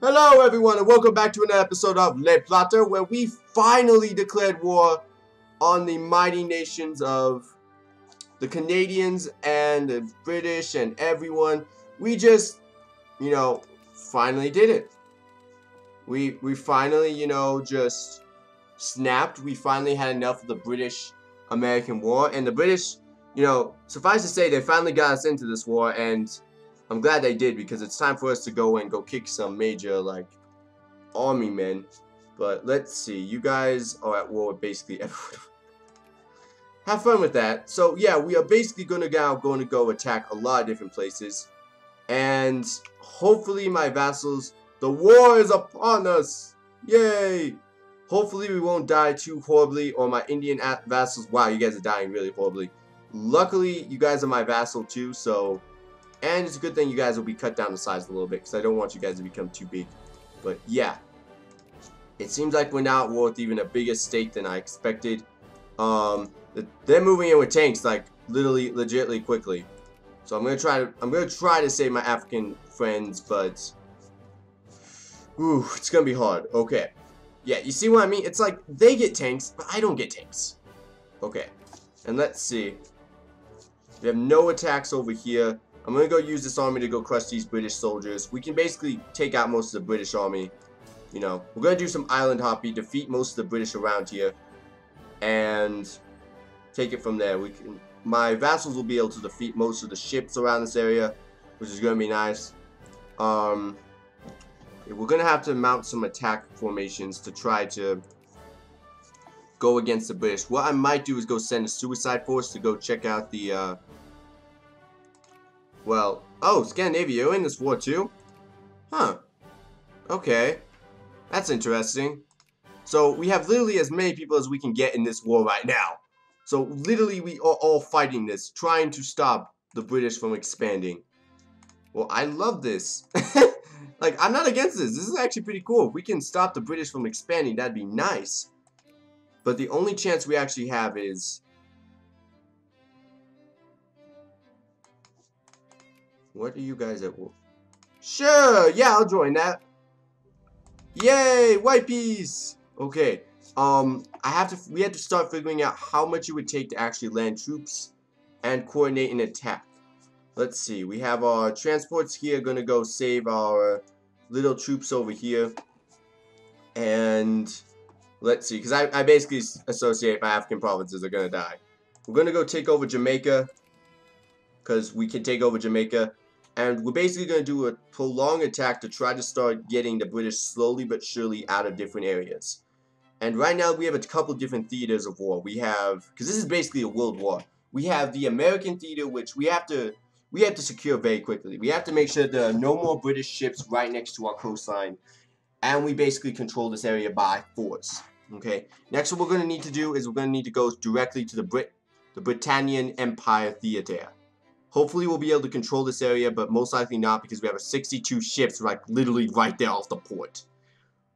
Hello everyone and welcome back to another episode of La Plata where we finally declared war on the mighty nations of the Canadians and the British and everyone. We just, you know, finally did it. We we finally, you know, just snapped. We finally had enough of the British American war and the British, you know, suffice to say they finally got us into this war and I'm glad they did because it's time for us to go and go kick some major like army men. But let's see, you guys are at war with basically everyone. Have fun with that. So yeah, we are basically going to now going to go attack a lot of different places, and hopefully my vassals, the war is upon us. Yay! Hopefully we won't die too horribly, or my Indian vassals. Wow, you guys are dying really horribly. Luckily, you guys are my vassal too, so and it's a good thing you guys will be cut down to size a little bit because I don't want you guys to become too big. But yeah, it seems like we're now at war with even a bigger state than I expected. Um, they're moving in with tanks like literally, legitly quickly. So I'm gonna try to I'm gonna try to save my African friends, but ooh, it's gonna be hard. Okay, yeah, you see what I mean? It's like they get tanks, but I don't get tanks. Okay, and let's see. We have no attacks over here. I'm to go use this army to go crush these British soldiers. We can basically take out most of the British army. You know, we're to do some island hopping, defeat most of the British around here, and take it from there. We can. My vassals will be able to defeat most of the ships around this area, which is to be nice. Um, we're to have to mount some attack formations to try to go against the British. What I might do is go send a suicide force to go check out the uh, well, oh, Scandinavia, you're in this war too? Huh. Okay. That's interesting. So we have literally as many people as we can get in this war right now. So literally we are all fighting this, trying to stop the British from expanding. Well, I love this. like, I'm not against this. This is actually pretty cool. If we can stop the British from expanding, that'd be nice. But the only chance we actually have is What are you guys at war? Sure, yeah, I'll join that. Yay, white peace. Okay, um, I have to, we had to start figuring out how much it would take to actually land troops and coordinate an attack. Let's see, we have our transports here, gonna go save our little troops over here. And let's see, because I, I basically associate my African provinces are gonna die. We're gonna go take over Jamaica, because we can take over Jamaica. And we're basically going to do a prolonged attack to try to start getting the British slowly but surely out of different areas. And right now we have a couple different theaters of war. We have, because this is basically a world war. We have the American theater, which we have to we have to secure very quickly. We have to make sure there are no more British ships right next to our coastline. And we basically control this area by force. Okay. Next what we're going to need to do is we're going to need to go directly to the Brit the Britannian Empire Theater. Hopefully we'll be able to control this area, but most likely not because we have a 62 ships like literally right there off the port.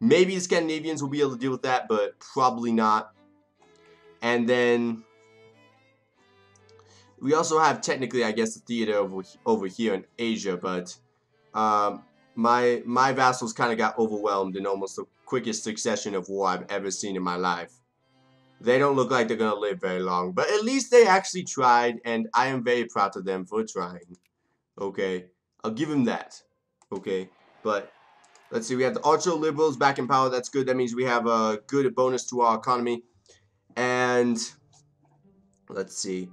Maybe the Scandinavians will be able to deal with that, but probably not. And then we also have technically, I guess, the theater over, over here in Asia, but um, my my vassals kind of got overwhelmed in almost the quickest succession of war I've ever seen in my life they don't look like they're going to live very long. But at least they actually tried, and I am very proud of them for trying. Okay? I'll give them that. Okay? But, let's see, we have the ultra liberals back in power. That's good. That means we have a good bonus to our economy. And, let's see.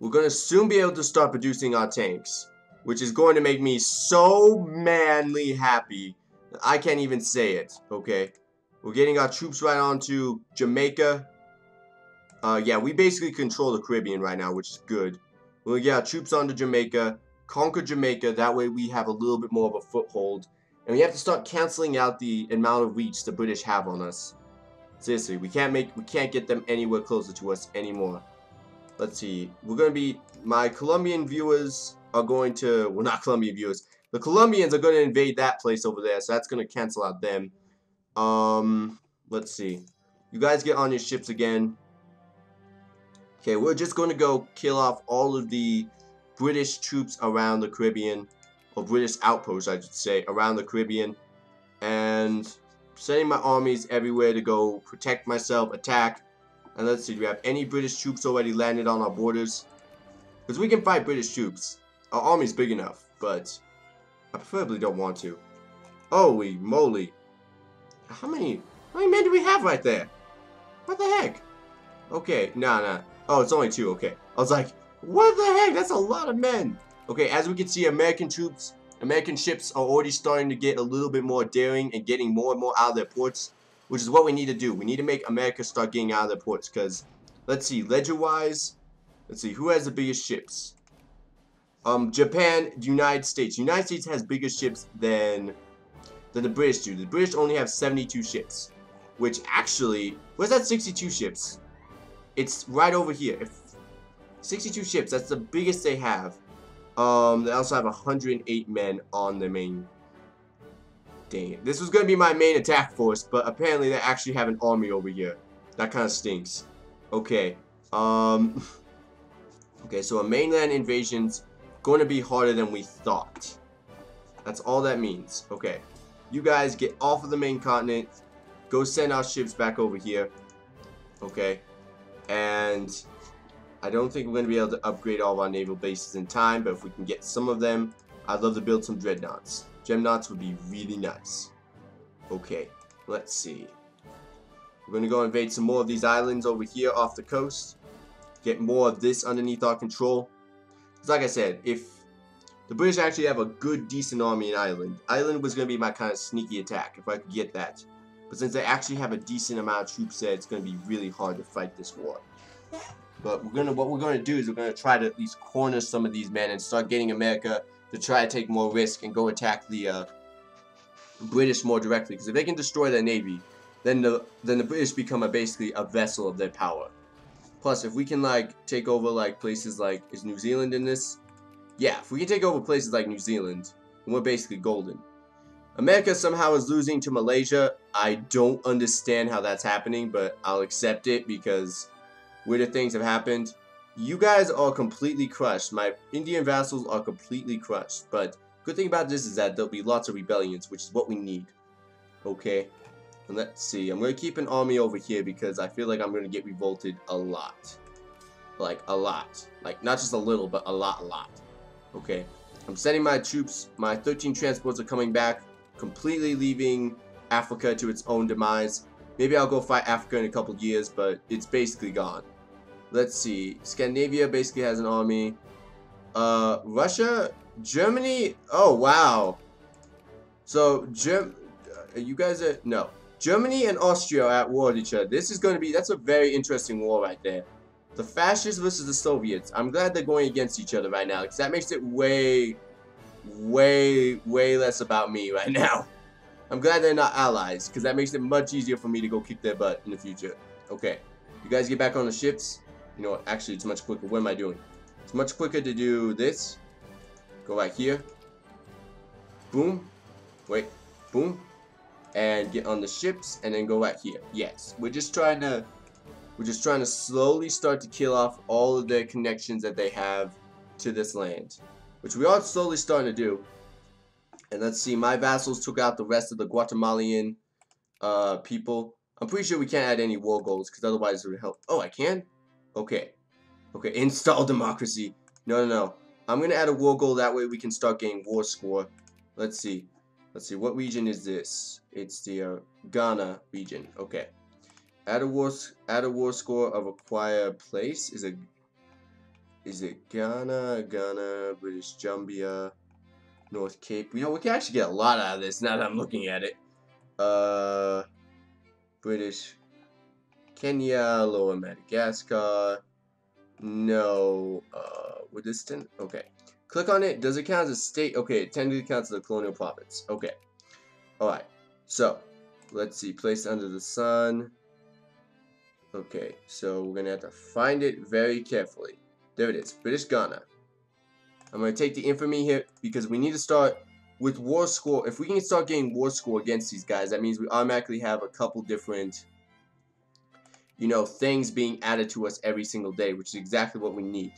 We're going to soon be able to start producing our tanks. Which is going to make me so manly happy. I can't even say it. Okay? We're getting our troops right on to Jamaica. Uh, yeah, we basically control the Caribbean right now, which is good. We'll our troops onto Jamaica, conquer Jamaica, that way we have a little bit more of a foothold. And we have to start canceling out the amount of reach the British have on us. Seriously, we can't make we can't get them anywhere closer to us anymore. Let's see. We're gonna be my Colombian viewers are going to well not Colombian viewers. The Colombians are gonna invade that place over there, so that's gonna cancel out them. Um let's see. You guys get on your ships again. Okay, we're just going to go kill off all of the British troops around the Caribbean, or British outposts, I should say, around the Caribbean. And sending my armies everywhere to go protect myself, attack. And let's see, do we have any British troops already landed on our borders? Because we can fight British troops. Our army's big enough, but I preferably don't want to. Holy moly. How many, how many men do we have right there? What the heck? Okay, nah, nah. Oh, it's only two, okay. I was like, what the heck? That's a lot of men. Okay, as we can see, American troops, American ships are already starting to get a little bit more daring and getting more and more out of their ports, which is what we need to do. We need to make America start getting out of their ports, because, let's see, ledger-wise, let's see, who has the biggest ships? Um, Japan, United States. United States has bigger ships than, than the British do. The British only have 72 ships, which actually, where's that 62 ships? It's right over here. If 62 ships, that's the biggest they have. Um, they also have 108 men on the main. Dang it. This was going to be my main attack force, but apparently they actually have an army over here. That kind of stinks. Okay. Um, okay, so a mainland invasion's going to be harder than we thought. That's all that means. Okay. You guys get off of the main continent. Go send our ships back over here. Okay. And I don't think we're going to be able to upgrade all of our naval bases in time, but if we can get some of them, I'd love to build some dreadnoughts. Dreadnoughts would be really nice. Okay, let's see. We're going to go invade some more of these islands over here off the coast. Get more of this underneath our control. Because like I said, if the British actually have a good, decent army in Ireland, Ireland was going to be my kind of sneaky attack, if I could get that. But since they actually have a decent amount of troops there, it's going to be really hard to fight this war. But we're gonna what we're gonna do is we're gonna try to at least corner some of these men and start getting America to try to take more risk and go attack the uh, British more directly. Because if they can destroy their navy, then the then the British become a, basically a vessel of their power. Plus, if we can like take over like places like is New Zealand in this? Yeah, if we can take over places like New Zealand, we're basically golden. America somehow is losing to Malaysia. I don't understand how that's happening, but I'll accept it because weirder things have happened. You guys are completely crushed. My Indian vassals are completely crushed. But good thing about this is that there'll be lots of rebellions, which is what we need. Okay? And let's see. I'm going to keep an army over here because I feel like I'm going to get revolted a lot. Like, a lot. Like, not just a little, but a lot, a lot. Okay? I'm sending my troops. My 13 transports are coming back completely leaving Africa to its own demise. Maybe I'll go fight Africa in a couple years, but it's basically gone. Let's see. Scandinavia basically has an army. Uh, Russia, Germany. Oh wow. So Germ, you guys are no. Germany and Austria are at war with each other. This is going to be that's a very interesting war right there. The fascists versus the Soviets. I'm glad they're going against each other right now because that makes it way way, way less about me right now. I'm glad they're not allies, because that makes it much easier for me to go kick their butt in the future. Okay, you guys get back on the ships. You know what, actually it's much quicker. What am I doing? It's much quicker to do this. Go right here. Boom. Wait. Boom. And get on the ships, and then go right here. Yes, we're just trying to... We're just trying to slowly start to kill off all of their connections that they have to this land which we are slowly starting to do. And let's see, my vassals took out the rest of the Guatemalan uh, people. I'm pretty sure we can't add any war goals because otherwise it would help. Oh, I can? Okay. Okay, install democracy. No, no, no. I'm going to add a war goal. That way we can start getting war score. Let's see. Let's see. What region is this? It's the uh, Ghana region. Okay. Add a war, add a war score of acquire place is a is it Ghana, Ghana, British Gambia, North Cape? You know, we can actually get a lot out of this now that I'm looking at it. Uh, British Kenya, Lower Madagascar. No, uh, ten? Okay. Click on it. Does it count as a state? Okay, it technically counts as a colonial province. Okay. Alright. So, let's see. Placed under the sun. Okay, so we're going to have to find it very carefully. There it is, British Ghana. I'm going to take the infamy here because we need to start with war score. If we can start getting war score against these guys, that means we automatically have a couple different, you know, things being added to us every single day, which is exactly what we need.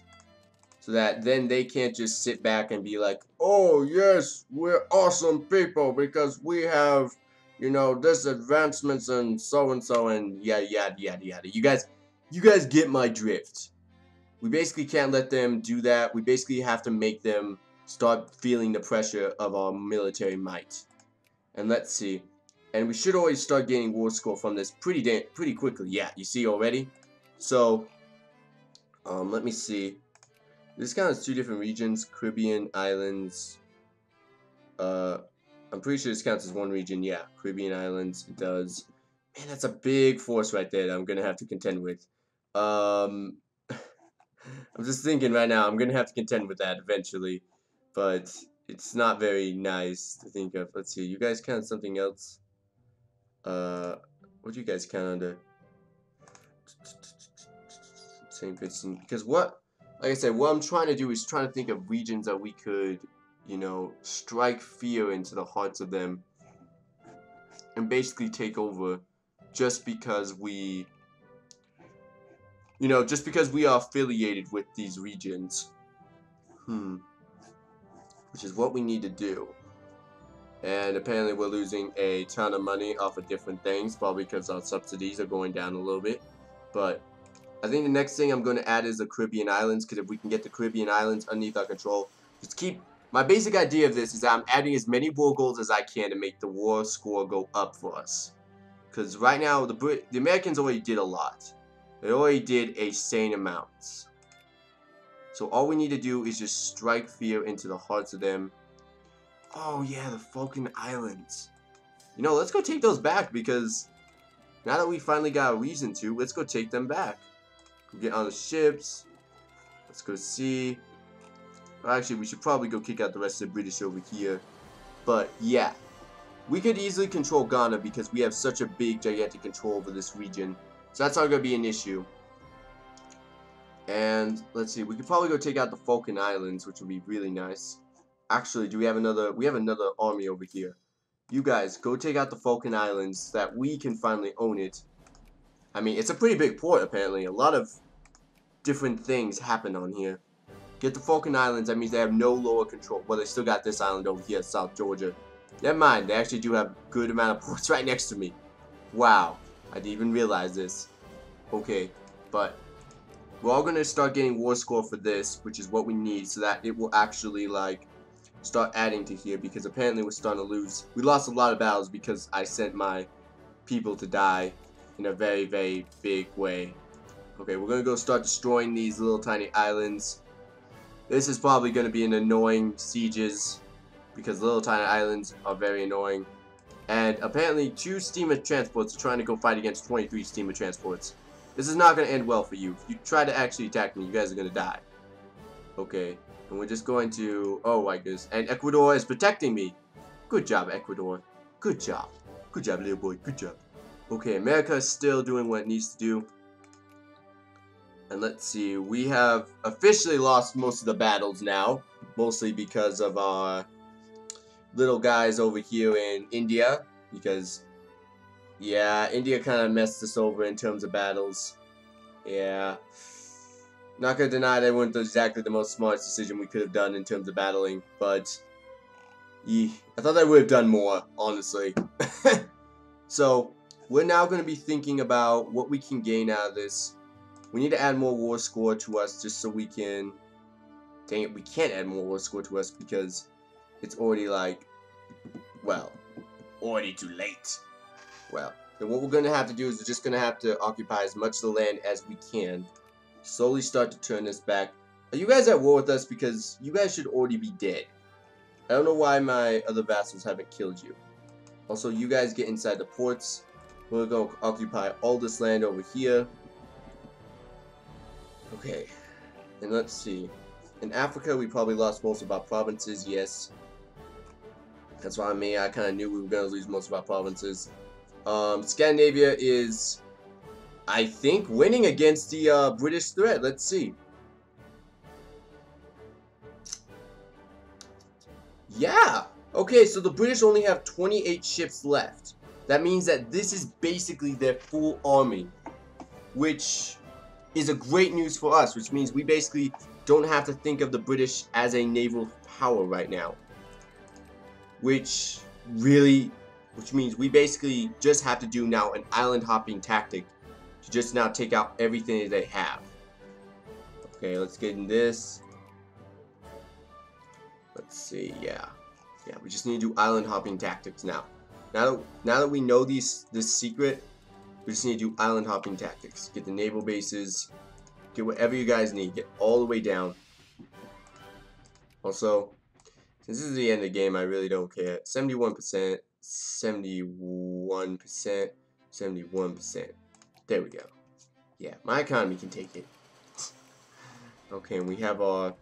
So that then they can't just sit back and be like, oh yes, we're awesome people because we have, you know, this advancements and so and so and yada yada yada yada. You guys, you guys get my drift. We basically can't let them do that. We basically have to make them start feeling the pressure of our military might. And let's see. And we should always start gaining war score from this pretty damn pretty quickly. Yeah, you see already? So, um, let me see. This counts two different regions, Caribbean islands. Uh, I'm pretty sure this counts as one region. Yeah, Caribbean islands. It does. Man, that's a big force right there that I'm gonna have to contend with. Um, I'm just thinking right now. I'm gonna have to contend with that eventually, but it's not very nice to think of. Let's see. You guys count something else? Uh, what do you guys count under? St. Vincent. Because what like I said, what I'm trying to do is trying to think of regions that we could, you know, strike fear into the hearts of them and basically take over just because we, you know, just because we are affiliated with these regions. Hmm. Which is what we need to do. And apparently we're losing a ton of money off of different things, probably because our subsidies are going down a little bit. But I think the next thing I'm going to add is the Caribbean Islands, because if we can get the Caribbean Islands underneath our control, just keep... My basic idea of this is that I'm adding as many war goals as I can to make the war score go up for us. Because right now, the Brit the Americans already did a lot. They already did a sane amount. So all we need to do is just strike fear into the hearts of them. Oh yeah, the Falkland Islands. You know, let's go take those back because now that we finally got a reason to, let's go take them back get on the ships. Let's go see. Actually, we should probably go kick out the rest of the British over here. But, yeah. We could easily control Ghana because we have such a big, gigantic control over this region. So that's not going to be an issue. And, let's see, we could probably go take out the Falkland Islands, which would be really nice. Actually, do we have another, we have another army over here. You guys, go take out the Falkland Islands so that we can finally own it. I mean, it's a pretty big port, apparently. A lot of different things happen on here. Get the Falkland Islands, that means they have no lower control. Well, they still got this island over here, South Georgia. Never mind, they actually do have a good amount of ports right next to me. Wow, I didn't even realize this. Okay, but we're all going to start getting war score for this, which is what we need, so that it will actually, like, start adding to here, because apparently we're starting to lose. We lost a lot of battles because I sent my people to die in a very, very big way. Okay, we're gonna go start destroying these little tiny islands. This is probably gonna be an annoying sieges because little tiny islands are very annoying. And apparently two steamer transports are trying to go fight against 23 steamer transports. This is not gonna end well for you. If you try to actually attack me, you guys are gonna die. Okay, and we're just going to... Oh my goodness. And Ecuador is protecting me. Good job, Ecuador. Good job. Good job, little boy. Good job. Okay, America is still doing what it needs to do. And let's see, we have officially lost most of the battles now, mostly because of our little guys over here in India, because, yeah, India kind of messed us over in terms of battles. Yeah. Not gonna deny that wasn't exactly the most smartest decision we could have done in terms of battling, but yeah, I thought I would have done more, honestly. so, we're now to be thinking about what we can gain out of this we need to add more war score to us just so we can... Dang it, we can't add more war score to us because it's already like... Well, already too late. Well, then what we're going to have to do is we're just going to have to occupy as much of the land as we can. Slowly start to turn this back. Are you guys at war with us? Because you guys should already be dead. I don't know why my other vassals haven't killed you. Also, you guys get inside the ports. We're going to occupy all this land over here. Okay, and let's see. In Africa, we probably lost most of our provinces, yes. That's why me, I kind of knew we were going to lose most of our provinces. Um, Scandinavia is, I think, winning against the uh, British threat. Let's see. Yeah! Okay, so the British only have 28 ships left. That means that this is basically their full army. Which is a great news for us, which means we basically don't have to think of the British as a naval power right now. Which really which means we basically just have to do now an island hopping tactic to just now take out everything that they have. Okay, let's get in this. Let's see, yeah. Yeah, we just need to do island hopping tactics now. Now that, now that we know these this secret, we just need to do island hopping tactics. Get the naval bases, get whatever you guys need, get all the way down. Also, since this is the end of the game, I really don't care. 71%, 71%, 71%. There we go. Yeah, my economy can take it. okay, and we have our...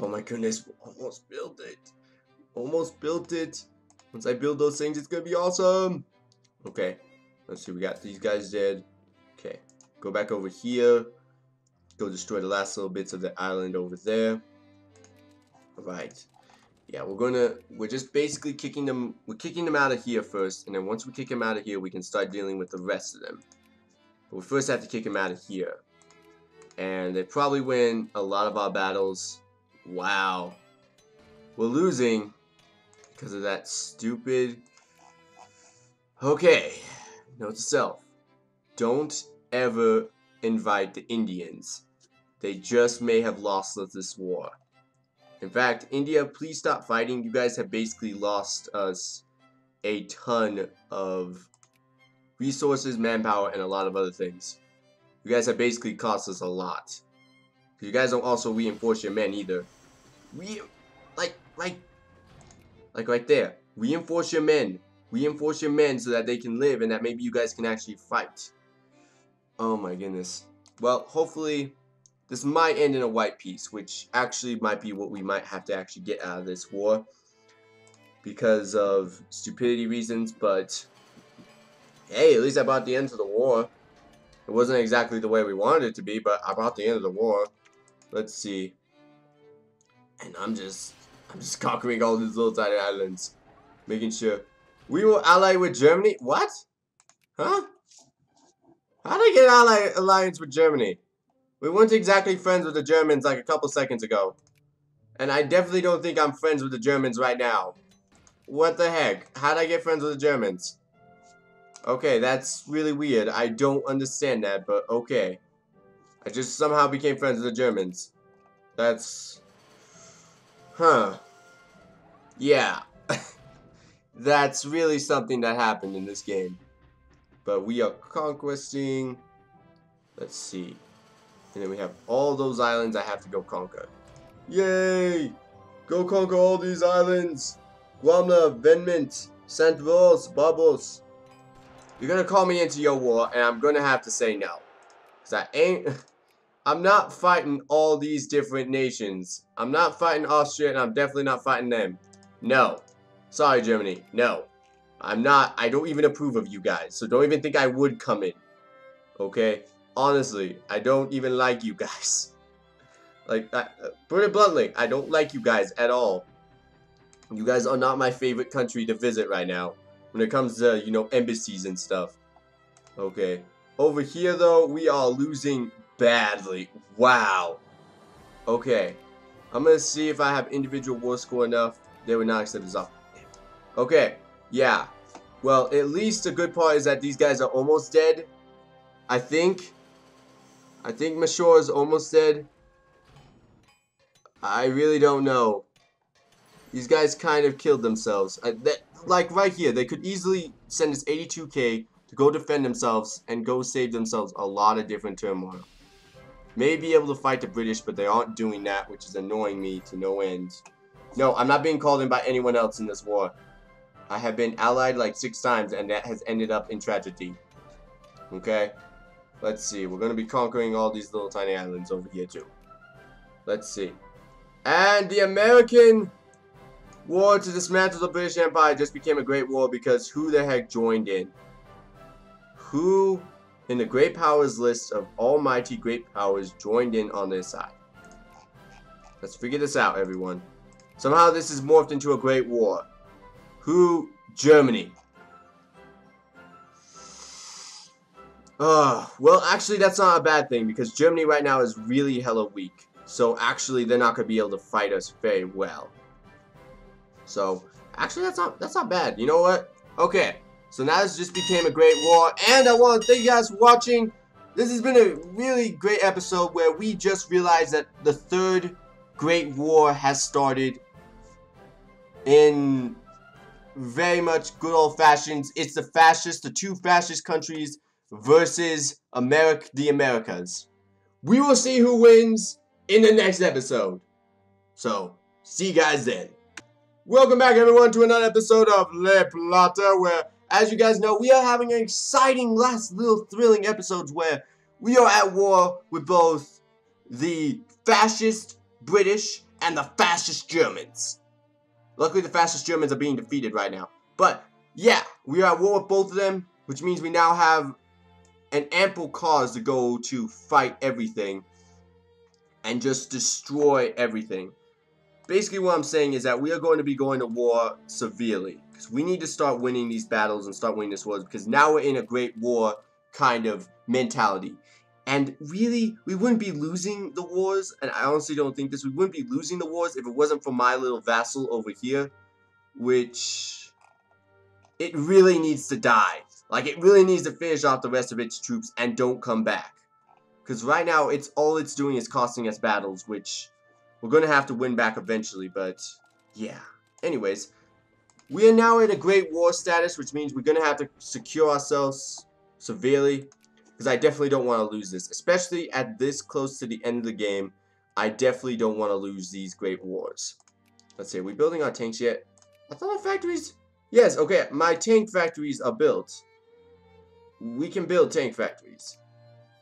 Oh my goodness, almost built it. Almost built it. Once I build those things, it's gonna be awesome. Okay, let's see, we got these guys dead. Okay, go back over here. Go destroy the last little bits of the island over there. Alright. Yeah, we're gonna, we're just basically kicking them, we're kicking them out of here first, and then once we kick them out of here, we can start dealing with the rest of them. But we first have to kick them out of here. And they probably win a lot of our battles. Wow. We're losing because of that stupid... Okay, note to self. Don't ever invite the Indians. They just may have lost this war. In fact, India, please stop fighting. You guys have basically lost us a ton of resources, manpower, and a lot of other things. You guys have basically cost us a lot. You guys don't also reinforce your men either. We, like, like, like right there. Reinforce your men. Reinforce your men so that they can live and that maybe you guys can actually fight. Oh my goodness. Well, hopefully this might end in a white peace, which actually might be what we might have to actually get out of this war because of stupidity reasons, but hey, at least I brought the end to the war. It wasn't exactly the way we wanted it to be, but I brought the end of the war. Let's see. And I'm just, I'm just conquering all these little tiny islands. Making sure. We will ally with Germany? What? Huh? How did I get an ally alliance with Germany? We weren't exactly friends with the Germans like a couple seconds ago. And I definitely don't think I'm friends with the Germans right now. What the heck? How'd I get friends with the Germans? Okay, that's really weird. I don't understand that, but okay. I just somehow became friends with the Germans. That's... Huh. Yeah. that's really something that happened in this game. But we are conquesting... Let's see. And then we have all those islands I have to go conquer. Yay! Go conquer all these islands! Guamla, Venmint, St. Vos, Babos. You're gonna call me into your war, and I'm gonna have to say no. Cause I ain't... I'm not fighting all these different nations. I'm not fighting Austria, and I'm definitely not fighting them. No. Sorry, Germany. No. I'm not. I don't even approve of you guys. So don't even think I would come in. Okay? Honestly, I don't even like you guys. Like, I, put it bluntly, I don't like you guys at all. You guys are not my favorite country to visit right now. When it comes to, you know, embassies and stuff. Okay. Over here, though, we are losing badly. Wow. Okay. I'm going to see if I have individual war score enough. They would not accept this off. Okay. Yeah. Well, at least the good part is that these guys are almost dead. I think. I think Mysore is almost dead. I really don't know. These guys kind of killed themselves. I, that, like right here, they could easily send us 82k to go defend themselves and go save themselves a lot of different turmoil. May be able to fight the British, but they aren't doing that, which is annoying me to no end. No, I'm not being called in by anyone else in this war. I have been allied like six times, and that has ended up in tragedy. Okay? Let's see. We're going to be conquering all these little tiny islands over here too. Let's see. And the American war to dismantle the British Empire just became a great war because who the heck joined in? Who in the great powers list of almighty great powers joined in on their side? Let's figure this out, everyone. Somehow this has morphed into a great war. Who? Germany. Uh, well, actually, that's not a bad thing because Germany right now is really hella weak. So actually, they're not gonna be able to fight us very well. So actually, that's not that's not bad. You know what? Okay, so now this just became a great war, and I want to thank you guys for watching. This has been a really great episode where we just realized that the third Great War has started in very much good old fashions. It's the fascist, the two fascist countries versus America, the Americas. We will see who wins in the next episode. So, see you guys then. Welcome back everyone to another episode of La Plata where, as you guys know, we are having an exciting last little thrilling episodes where we are at war with both the fascist British and the fascist Germans. Luckily, the fascist Germans are being defeated right now. But, yeah, we are at war with both of them, which means we now have an ample cause to go to fight everything and just destroy everything. Basically, what I'm saying is that we are going to be going to war severely. Because we need to start winning these battles and start winning this wars. Because now we're in a great war kind of mentality. And really, we wouldn't be losing the wars, and I honestly don't think this, we wouldn't be losing the wars if it wasn't for my little vassal over here, which it really needs to die. Like, it really needs to finish off the rest of its troops and don't come back. Because right now, it's all it's doing is costing us battles, which we're going to have to win back eventually, but yeah. Anyways, we are now in a great war status, which means we're going to have to secure ourselves severely because I definitely don't want to lose this, especially at this close to the end of the game. I definitely don't want to lose these great wars. Let's see, are we building our tanks yet? I thought our factories... Yes, okay, my tank factories are built. We can build tank factories.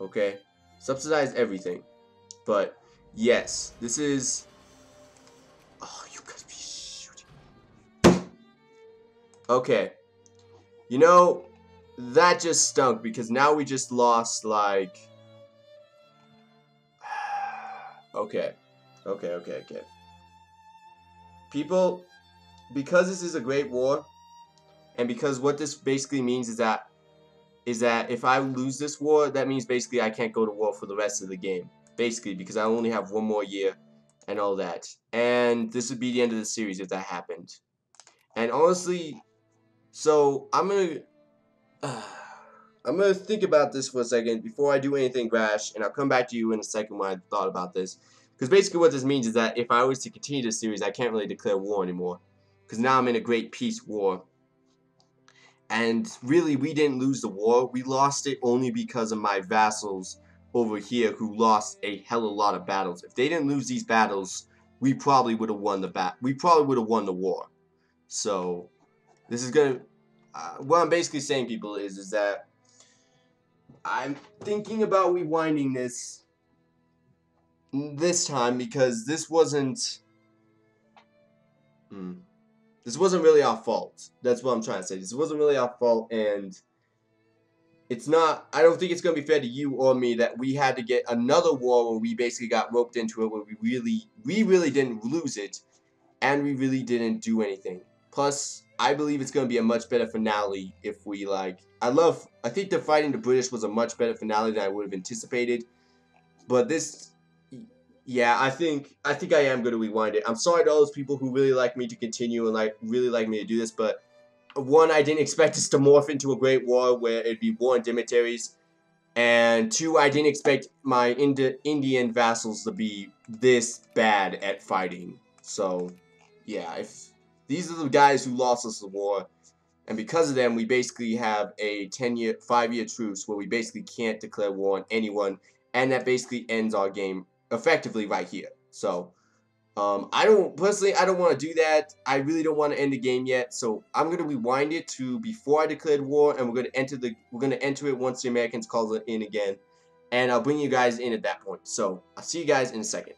Okay? Subsidize everything. But, yes, this is... Oh, you guys be shooting. Okay. You know, that just stunk because now we just lost like okay okay okay okay people because this is a great war and because what this basically means is that is that if I lose this war that means basically I can't go to war for the rest of the game basically because I only have one more year and all that and this would be the end of the series if that happened and honestly so I'm gonna I'm going to think about this for a second before I do anything rash, and I'll come back to you in a second when I thought about this. Because basically what this means is that if I was to continue this series, I can't really declare war anymore. Because now I'm in a great peace war. And really, we didn't lose the war. We lost it only because of my vassals over here who lost a hell of a lot of battles. If they didn't lose these battles, we probably would have won the bat. We probably would have won the war. So, this is gonna uh, what I'm basically saying, people, is is that I'm thinking about rewinding this this time because this wasn't hmm, this wasn't really our fault. That's what I'm trying to say. This wasn't really our fault, and it's not. I don't think it's gonna be fair to you or me that we had to get another war where we basically got roped into it, where we really, we really didn't lose it, and we really didn't do anything. Plus, I believe it's going to be a much better finale if we, like... I love... I think the fighting the British was a much better finale than I would have anticipated. But this... Yeah, I think I think I am going to rewind it. I'm sorry to all those people who really like me to continue and like really like me to do this, but one, I didn't expect this to morph into a great war where it'd be war and dignitaries. And two, I didn't expect my Indi Indian vassals to be this bad at fighting. So, yeah, if these are the guys who lost us the war. And because of them, we basically have a 10-year, 5-year truce where we basically can't declare war on anyone. And that basically ends our game effectively right here. So, um, I don't, personally, I don't want to do that. I really don't want to end the game yet. So, I'm going to rewind it to before I declared war. And we're to enter the, we're going to enter it once the Americans call it in again. And I'll bring you guys in at that point. So, I'll see you guys in a second.